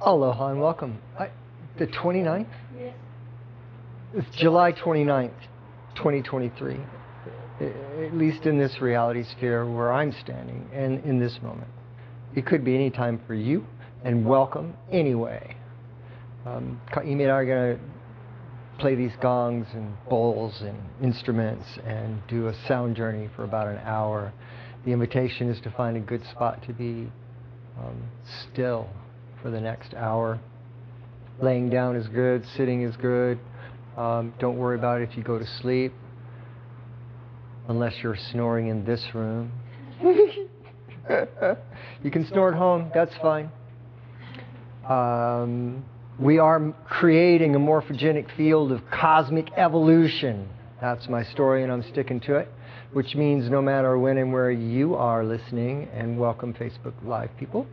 Aloha and welcome. I, the 29th? Yes. It's July 29th, 2023. At least in this reality sphere where I'm standing and in this moment. It could be any time for you, and welcome anyway. Um, Ka'imi and I are going to play these gongs and bowls and instruments and do a sound journey for about an hour. The invitation is to find a good spot to be um, still for the next hour. Laying down is good, sitting is good. Um, don't worry about it if you go to sleep, unless you're snoring in this room. you can snore at home, that's fine. Um, we are creating a morphogenic field of cosmic evolution. That's my story, and I'm sticking to it, which means no matter when and where you are listening, and welcome Facebook Live people,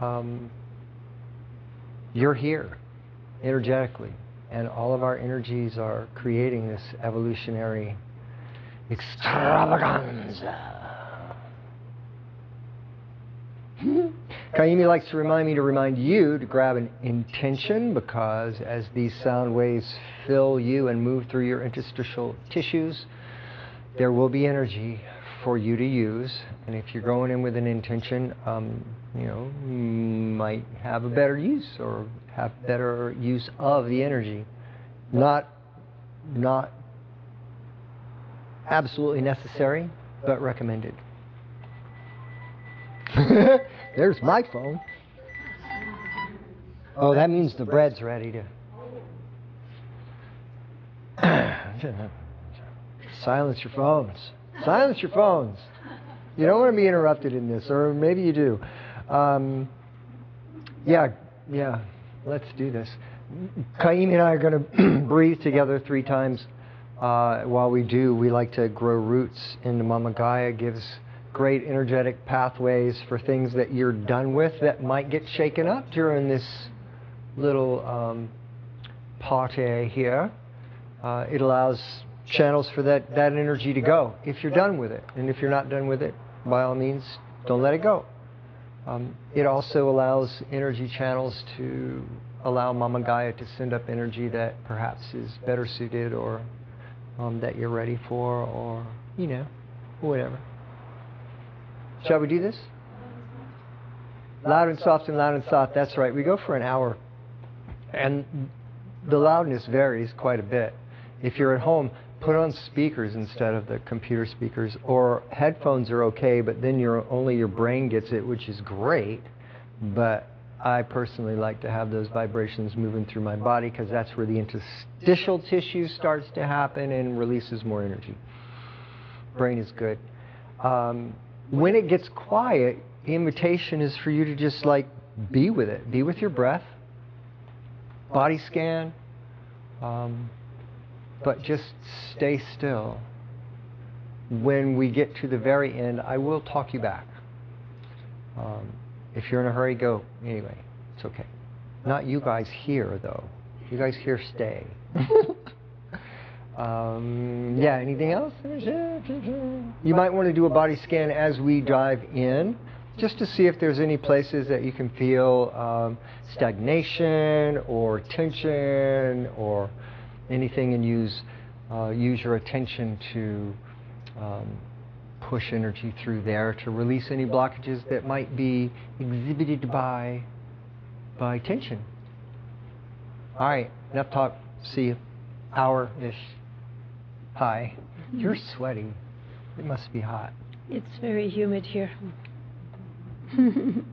um, you're here energetically, and all of our energies are creating this evolutionary extravaganza. Ka'imi likes to remind me to remind you to grab an intention because as these sound waves fill you and move through your interstitial tissues, there will be energy for you to use. And if you're going in with an intention, um, you know, might have a better use or have better use of the energy. Not, not absolutely necessary, but recommended. There's my phone. Oh, that means the bread's ready to. Silence your phones. Silence your phones. You don't want to be interrupted in this, or maybe you do. Um, yeah, yeah, let's do this. Ka'imi and I are going to breathe together three times. Uh, while we do, we like to grow roots into Mama Gaia. Gives great energetic pathways for things that you're done with that might get shaken up during this little um, party here. Uh, it allows channels for that, that energy to go if you're done with it. And if you're not done with it, by all means, don't let it go. Um, it also allows energy channels to allow Mama Gaia to send up energy that perhaps is better suited or um, that you're ready for or, you know, whatever. Shall we do this? Loud and soft and loud and soft. That's right. We go for an hour. And the loudness varies quite a bit. If you're at home, put on speakers instead of the computer speakers. Or headphones are okay, but then your, only your brain gets it, which is great. But I personally like to have those vibrations moving through my body because that's where the interstitial tissue starts to happen and releases more energy. Brain is good. Um, when it gets quiet, the invitation is for you to just like be with it, be with your breath, body scan, um, but just stay still. When we get to the very end, I will talk you back. Um, if you're in a hurry, go. Anyway, it's okay. Not you guys here, though. You guys here stay. Um, yeah, anything else? You might want to do a body scan as we dive in, just to see if there's any places that you can feel um, stagnation or tension or anything, and use uh, use your attention to um, push energy through there to release any blockages that might be exhibited by by tension. All right, enough talk. See you. Hour ish. Hi. You're sweating. It must be hot. It's very humid here.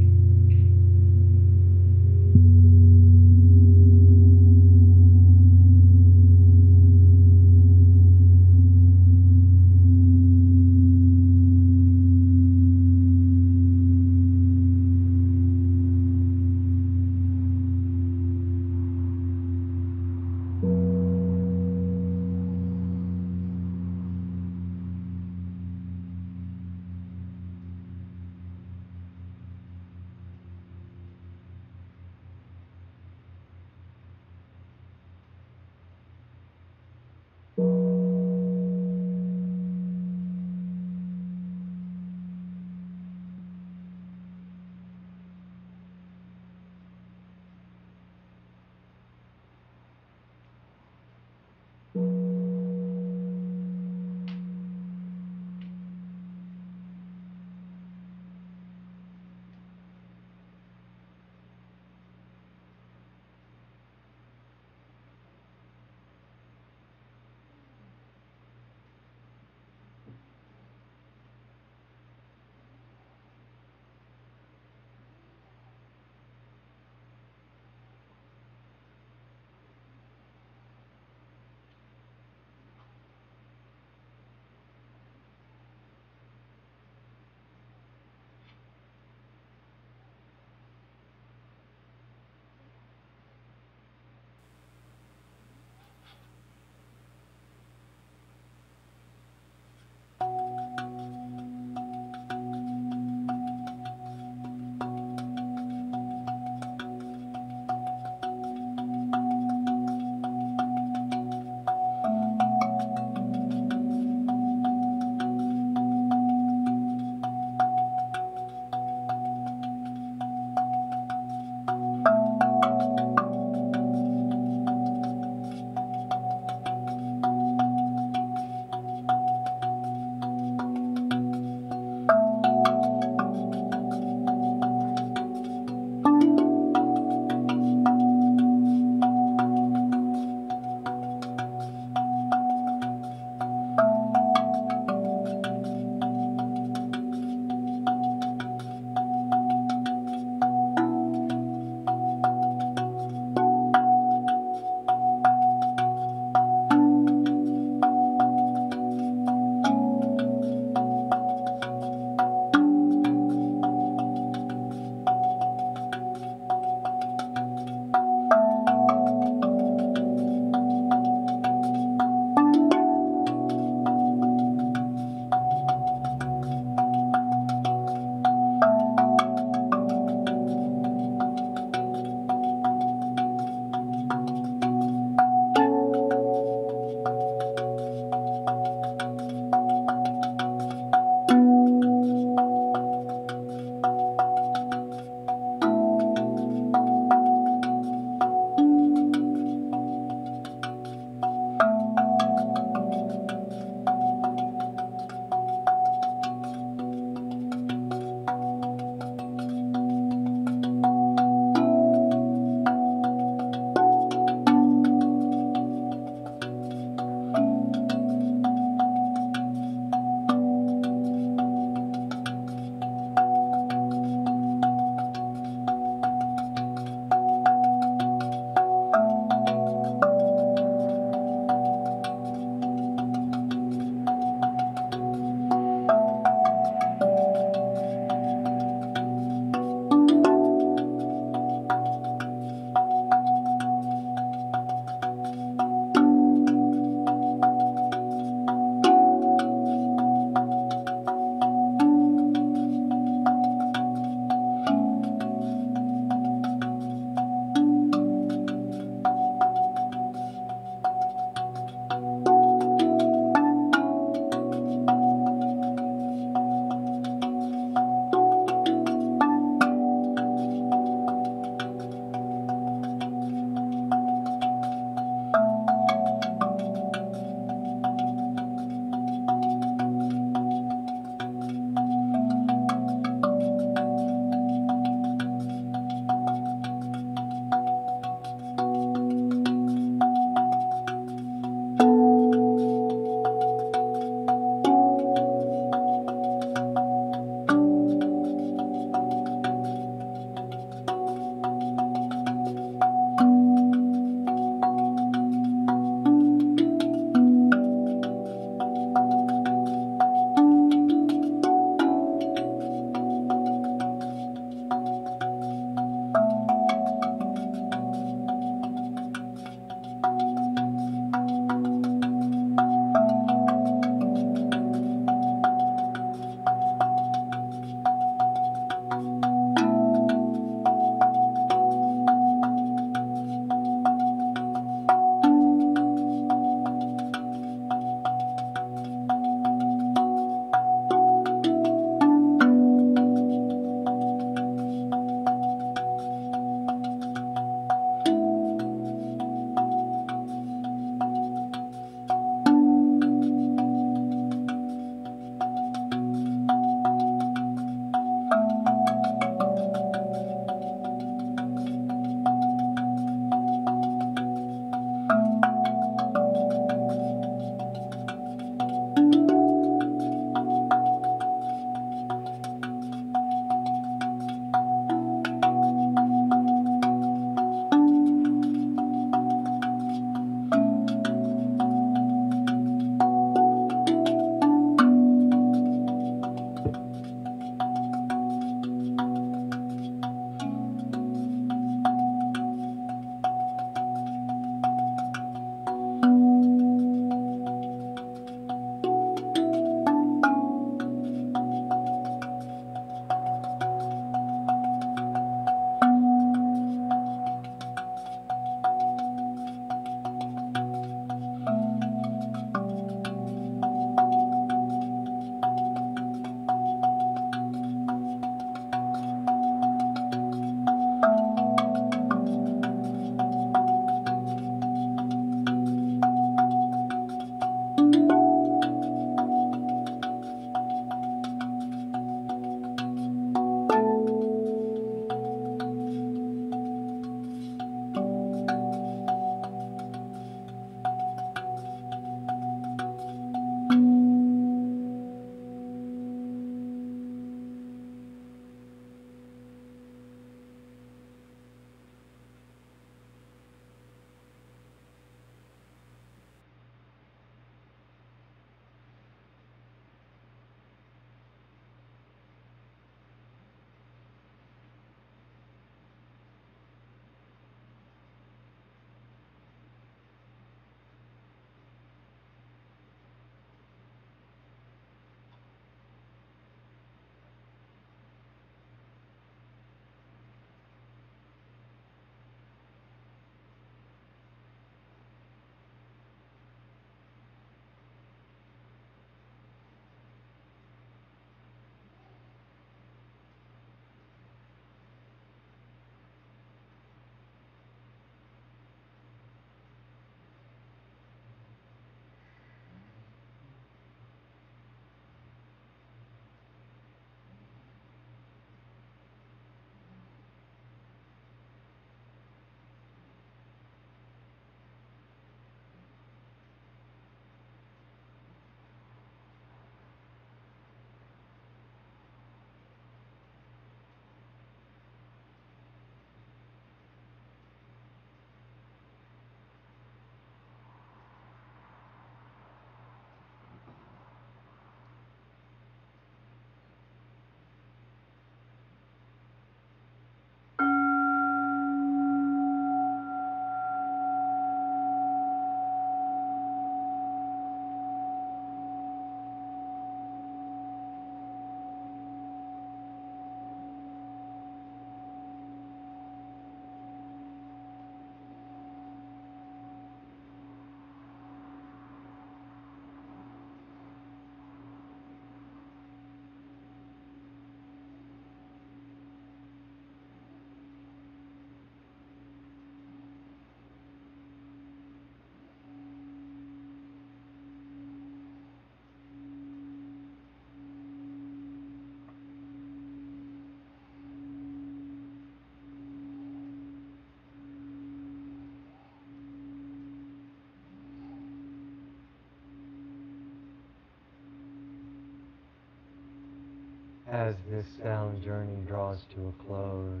as this sound journey draws to a close.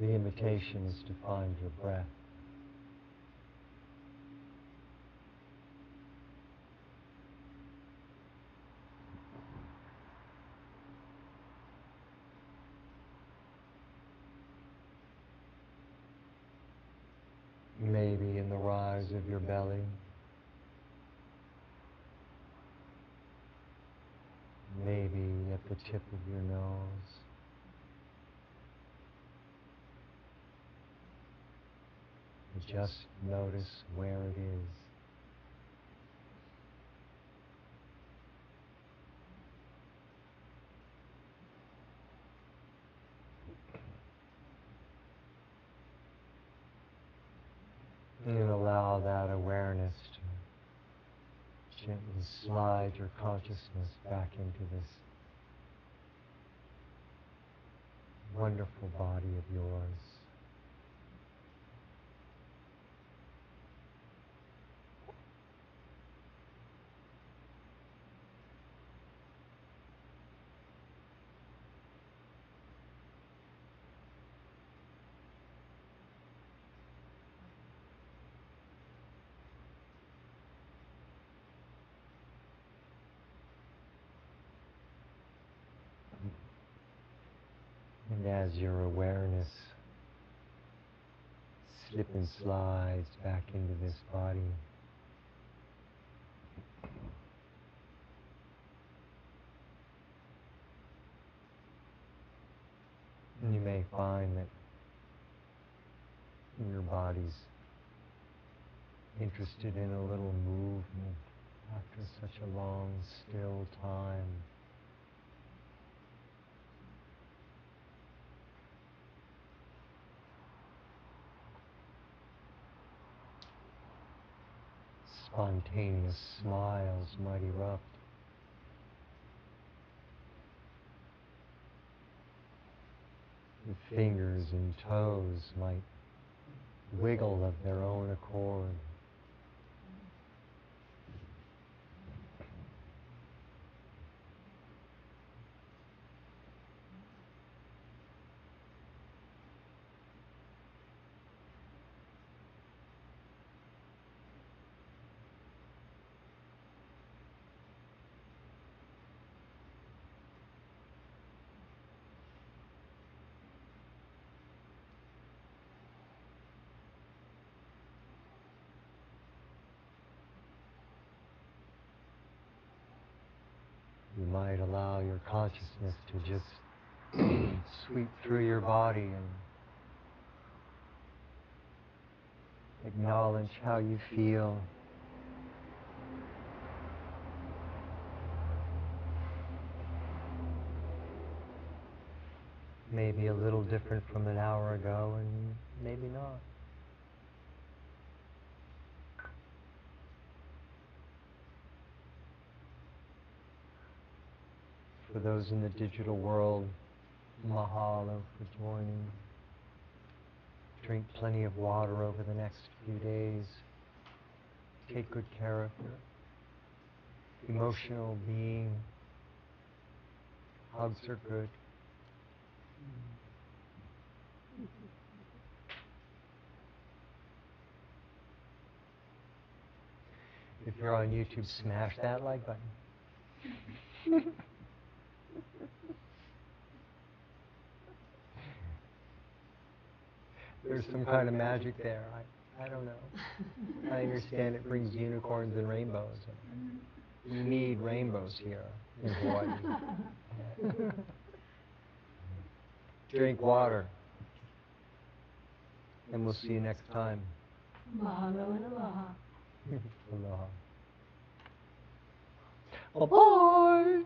The invitation is to find your breath. maybe in the rise of your belly. Maybe at the tip of your nose. Just notice where it is. And allow that awareness slide your consciousness back into this wonderful body of yours. And as your awareness slip and slides back into this body, you may find that your body's interested in a little movement after such a long, still time. Spontaneous smiles might erupt. The fingers and toes might wiggle of their own accord. you might allow your consciousness to just sweep through your body and acknowledge how you feel. Maybe a little different from an hour ago, and maybe not. For those in the digital world, mahalo for joining. Drink plenty of water over the next few days. Take good care of your emotional being. Hugs are good. If you're on YouTube, smash that like button. There's some kind of magic there. I, I don't know. I understand it brings unicorns and rainbows. We need rainbows here in Hawaii. Drink water. And we'll see you next time. Mahalo and aloha. Aloha. Bye-bye.